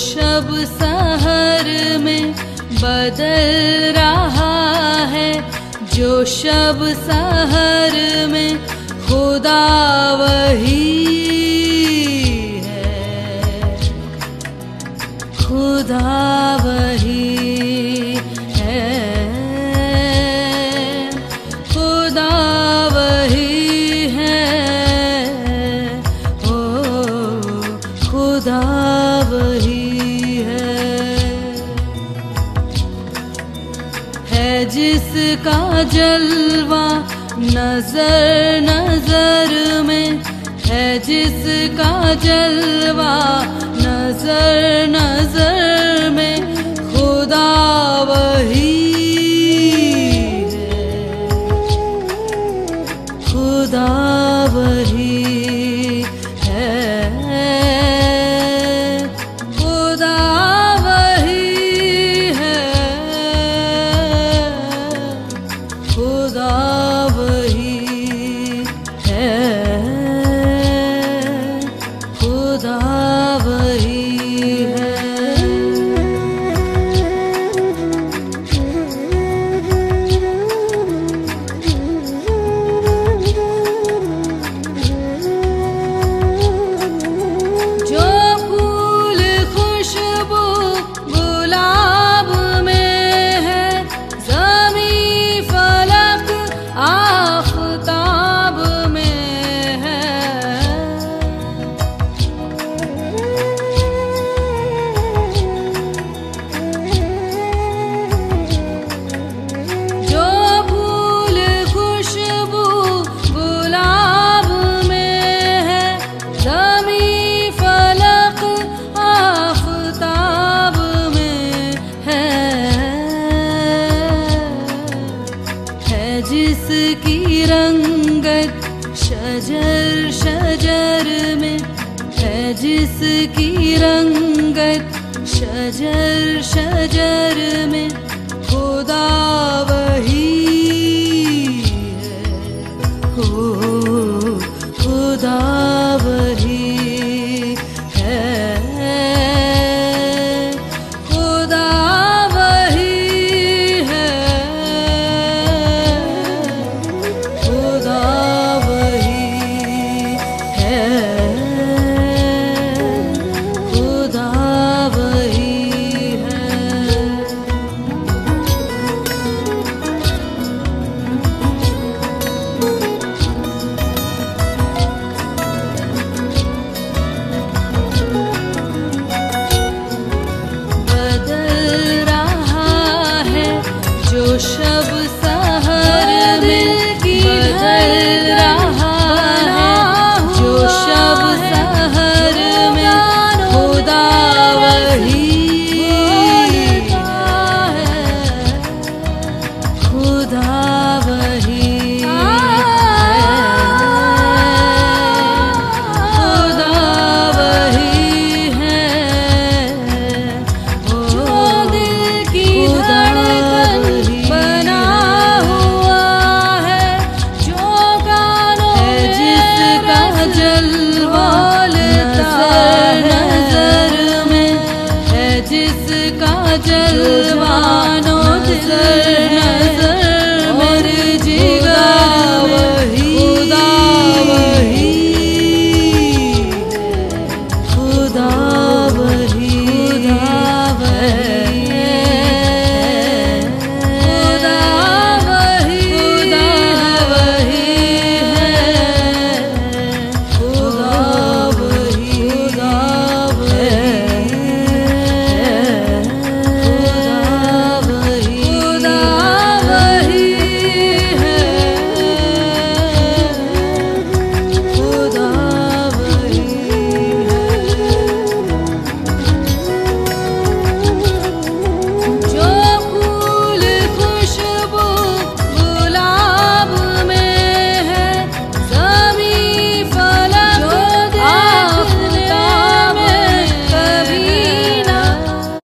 शब सहर में बदल रहा है। जो शब सहर में खुदा वही है। खुदा वही है। खुदा वही है। ओ, खुदा वही जिसका जलवा नज़र नज़र में है जिसका जलवा नज़र नज़र में खुदा खुदा शजर शजर में है जिसकी रंगत। शजर शजर में खुदा